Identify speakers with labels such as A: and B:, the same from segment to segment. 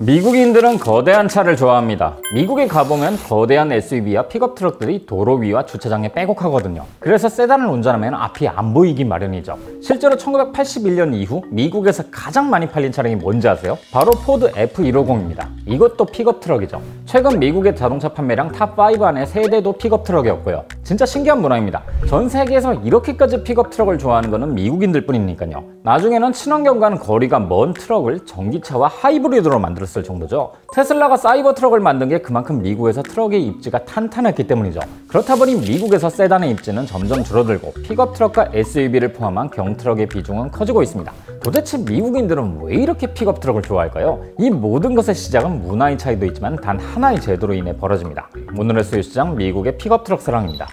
A: 미국인들은 거대한 차를 좋아합니다. 미국에 가보면 거대한 SUV와 픽업 트럭들이 도로 위와 주차장에 빼곡하거든요. 그래서 세단을 운전하면 앞이 안 보이기 마련이죠. 실제로 1981년 이후 미국에서 가장 많이 팔린 차량이 뭔지 아세요? 바로 포드 F150입니다. 이것도 픽업 트럭이죠. 최근 미국의 자동차 판매량 탑5 안에 세 대도 픽업 트럭이었고요. 진짜 신기한 문화입니다. 전 세계에서 이렇게까지 픽업 트럭을 좋아하는 것은 미국인들 뿐이니까요. 나중에는 친환경과는 거리가 먼 트럭을 전기차와 하이브리드로 만들었을 정도죠. 테슬라가 사이버 트럭을 만든 게 그만큼 미국에서 트럭의 입지가 탄탄했기 때문이죠. 그렇다 보니 미국에서 세단의 입지는 점점 줄어들고 픽업 트럭과 SUV를 포함한 경트럭의 비중은 커지고 있습니다. 도대체 미국인들은 왜 이렇게 픽업 트럭을 좋아할까요? 이 모든 것의 시작은 문화의 차이도 있지만 단 하나의 제도로 인해 벌어집니다. 오늘의 수요시장 미국의 픽업 트럭 사랑입니다.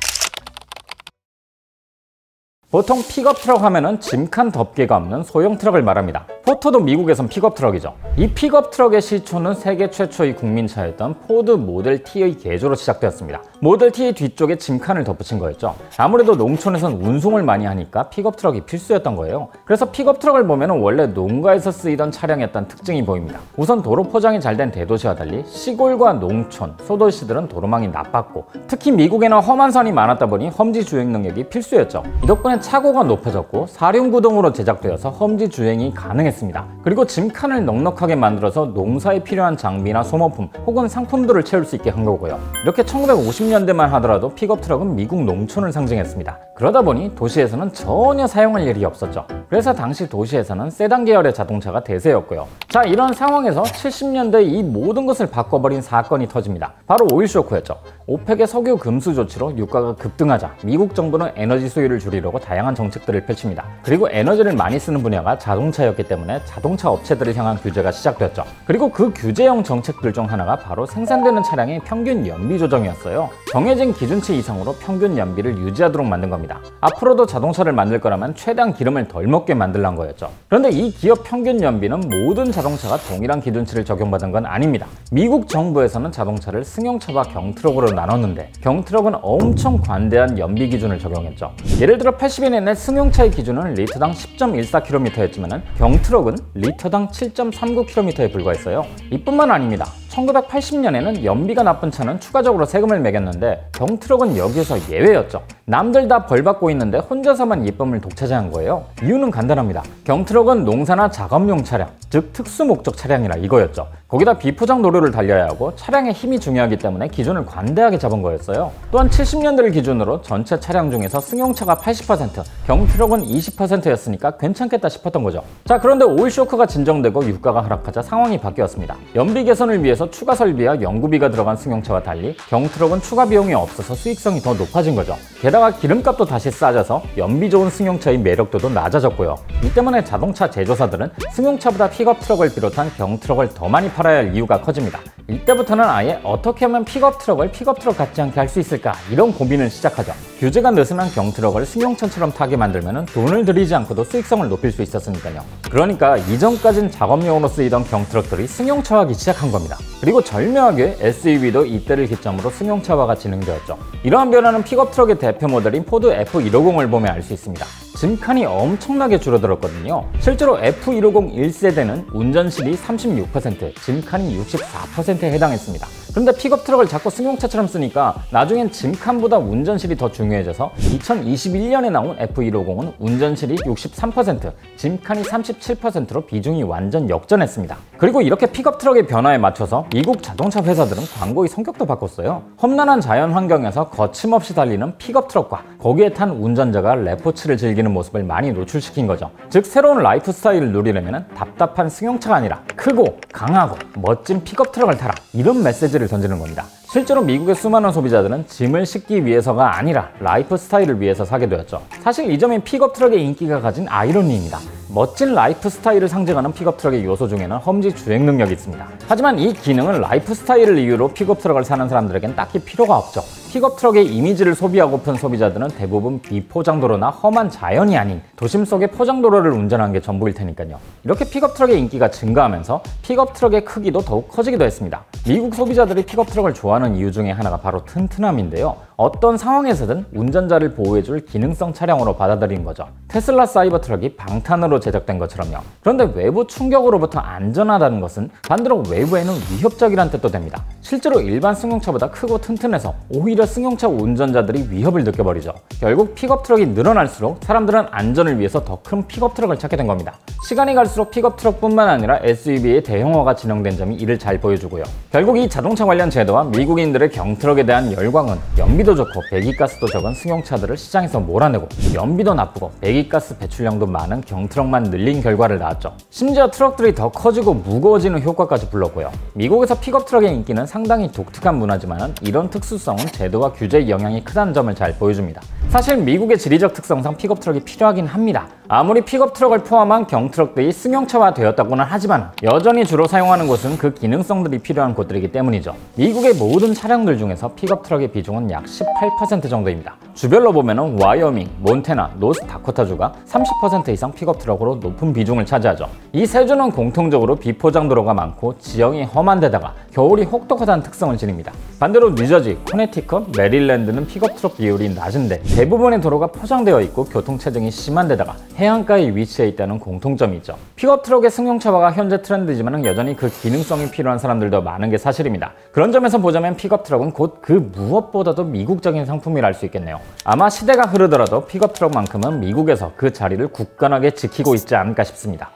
A: 보통 픽업 트럭 하면은 짐칸 덮개가 없는 소형 트럭을 말합니다. 포터도 미국에선 픽업 트럭이죠. 이 픽업 트럭의 시초는 세계 최초의 국민차였던 포드 모델 T의 개조로 시작되었습니다. 모델 T의 뒤쪽에 짐칸을 덧붙인 거였죠. 아무래도 농촌에선 운송을 많이 하니까 픽업 트럭이 필수였던 거예요. 그래서 픽업 트럭을 보면 원래 농가에서 쓰이던 차량이었던 특징이 보입니다. 우선 도로 포장이 잘 된 대도시와 달리 시골과 농촌, 소도시들은 도로망이 나빴고 특히 미국에는 험한 산이 많았다 보니 험지 주행 능력이 필수였죠. 이 덕분에 차고가 높아졌고 사륜구동으로 제작되어서 험지 주행이 가능했습니다. 그리고 짐칸을 넉넉하게 만들어서 농사에 필요한 장비나 소모품 혹은 상품들을 채울 수 있게 한 거고요. 이렇게 1950년대만 하더라도 픽업 트럭은 미국 농촌을 상징했습니다. 그러다 보니 도시에서는 전혀 사용할 일이 없었죠. 그래서 당시 도시에서는 세단 계열의 자동차가 대세였고요. 자, 이런 상황에서 70년대 이 모든 것을 바꿔버린 사건이 터집니다. 바로 오일 쇼크였죠. 오펙의 석유 금수 조치로 유가가 급등하자 미국 정부는 에너지 수요를 줄이려고 다양한 정책들을 펼칩니다. 그리고 에너지를 많이 쓰는 분야가 자동차였기 때문에 자동차 업체들을 향한 규제가 시작됐죠. 그리고 그 규제형 정책들 중 하나가 바로 생산되는 차량의 평균 연비 조정이었어요. 정해진 기준치 이상으로 평균 연비를 유지하도록 만든 겁니다. 앞으로도 자동차를 만들 거라면 최대한 기름을 덜 먹게 만들란 거였죠. 그런데 이 기업 평균 연비는 모든 자동차가 동일한 기준치를 적용받은 건 아닙니다. 미국 정부에서는 자동차를 승용차와 경트럭으로 나눴는데 경트럭은 엄청 관대한 연비 기준을 적용했죠. 예를 들어 80년 내 승용차의 기준은 리터당 10.14km였지만 경트럭은 리터당 7.39km에 불과했어요. 이뿐만 아닙니다. 1980년에는 연비가 나쁜 차는 추가적으로 세금을 매겼는데 경트럭은 여기에서 예외였죠. 남들 다 벌 받고 있는데 혼자서만 이쁨을 독차지한 거예요. 이유는 간단합니다. 경트럭은 농사나 작업용 차량, 즉 특수 목적 차량이라 이거였죠. 거기다 비포장 도로를 달려야 하고 차량의 힘이 중요하기 때문에 기준을 관대하게 잡은 거였어요. 또한 70년대를 기준으로 전체 차량 중에서 승용차가 80%, 경트럭은 20%였으니까 괜찮겠다 싶었던 거죠. 자, 그런데 오일 쇼크가 진정되고 유가가 하락하자 상황이 바뀌었습니다. 연비 개선을 위해서 추가 설비와 연구비가 들어간 승용차와 달리 경트럭은 추가 비용이 없어서 수익성이 더 높아진 거죠. 게다가 기름값도 다시 싸져서 연비 좋은 승용차의 매력도도 낮아졌고요. 이 때문에 자동차 제조사들은 승용차보다 픽업 트럭을 비롯한 경트럭을 더 많이 팔아야 할 이유가 커집니다. 이때부터는 아예 어떻게 하면 픽업 트럭을 픽업 트럭 같지 않게 할 수 있을까 이런 고민을 시작하죠. 규제가 느슨한 경트럭을 승용차처럼 타게 만들면 돈을 들이지 않고도 수익성을 높일 수 있었으니까요. 그러니까 이전까진 작업용으로 쓰이던 경트럭들이 승용차화하기 시작한 겁니다. 그리고 절묘하게 SUV도 이때를 기점으로 승용차화가 진행되었죠. 이러한 변화는 픽업 트럭의 대표 모델인 포드 F150을 보면 알 수 있습니다. 짐칸이 엄청나게 줄어들었거든요. 실제로 F150 1세대는 운전실이 36%, 짐칸이 64%에 해당했습니다. 그런데 픽업 트럭을 자꾸 승용차처럼 쓰니까 나중엔 짐칸보다 운전실이 더 중요해져서 2021년에 나온 F150은 운전실이 63%, 짐칸이 37%로 비중이 완전 역전했습니다. 그리고 이렇게 픽업 트럭의 변화에 맞춰서 미국 자동차 회사들은 광고의 성격도 바꿨어요. 험난한 자연 환경에서 거침없이 달리는 픽업 트럭과 거기에 탄 운전자가 레포츠를 즐기는 모습을 많이 노출시킨 거죠. 즉 새로운 라이프 스타일을 누리려면 답답한 승용차가 아니라 크고 강하고 멋진 픽업 트럭을 타라 이런 메시지를 던지는 겁니다. 실제로 미국의 수많은 소비자들은 짐을 싣기 위해서가 아니라 라이프 스타일을 위해서 사게 되었죠. 사실 이 점이 픽업 트럭의 인기가 가진 아이러니입니다. 멋진 라이프 스타일을 상징하는 픽업 트럭의 요소 중에는 험지 주행 능력이 있습니다. 하지만 이 기능은 라이프 스타일을 이유로 픽업 트럭을 사는 사람들에겐 딱히 필요가 없죠. 픽업 트럭의 이미지를 소비하고픈 소비자들은 대부분 비포장도로나 험한 자연이 아닌 도심 속의 포장도로를 운전하는 게 전부일 테니까요. 이렇게 픽업 트럭의 인기가 증가하면서 픽업 트럭의 크기도 더욱 커지기도 했습니다. 미국 소비자들이 픽업 트럭을 좋아하는 이유 중에 하나가 바로 튼튼함인데요. 어떤 상황에서든 운전자를 보호해줄 기능성 차량으로 받아들인 거죠. 테슬라 사이버 트럭이 방탄으로 제작된 것처럼요. 그런데 외부 충격으로부터 안전하다는 것은 반대로 외부에는 위협적이란 뜻도 됩니다. 실제로 일반 승용차보다 크고 튼튼해서 오히려 승용차 운전자들이 위협을 느껴버리죠. 결국 픽업 트럭이 늘어날수록 사람들은 안전을 위해서 더 큰 픽업 트럭을 찾게 된 겁니다. 시간이 갈수록 픽업 트럭뿐만 아니라 SUV의 대형화가 진행된 점이 이를 잘 보여주고요. 결국 이 자동차 관련 제도와 미국인들의 경트럭에 대한 열광은 연비도 좋고 배기가스도 적은 승용차들을 시장에서 몰아내고 연비도 나쁘고 배기가스 배출량도 많은 경트럭만 늘린 결과를 낳았죠. 심지어 트럭들이 더 커지고 무거워지는 효과까지 불렀고요. 미국에서 픽업 트럭의 인기는 상당히 독특한 문화지만 이런 특수성은 제도와 규제의 영향이 크다는 점을 잘 보여줍니다. 사실 미국의 지리적 특성상 픽업 트럭이 필요하긴 합니다. 아무리 픽업 트럭을 포함한 경트럭들이 승용차화 되었다고는 하지만 여전히 주로 사용하는 곳은 그 기능성들이 필요한 곳들이기 때문이죠. 미국의 모든 차량들 중에서 픽업 트럭의 비중은 약 18% 정도입니다. 주별로 보면은 와이오밍, 몬태나, 노스다코타주가 30% 이상 픽업 트럭으로 높은 비중을 차지하죠. 이 세 주는 공통적으로 비포장 도로가 많고 지형이 험한 데다가 겨울이 혹독하다는 특성을 지닙니다. 반대로 뉴저지, 코네티컷, 메릴랜드는 픽업 트럭 비율이 낮은데 대부분의 도로가 포장되어 있고 교통 체증이 심한 데다가 해안가에 위치해 있다는 공통점이 있죠. 픽업 트럭의 승용차화가 현재 트렌드지만 여전히 그 기능성이 필요한 사람들도 많은 게 사실입니다. 그런 점에서 보자면 픽업 트럭은 곧 그 무엇보다도 미국적인 상품이라 할 수 있겠네요. 아마 시대가 흐르더라도 픽업 트럭만큼은 미국에서 그 자리를 굳건하게 지키고 있지 않을까 싶습니다.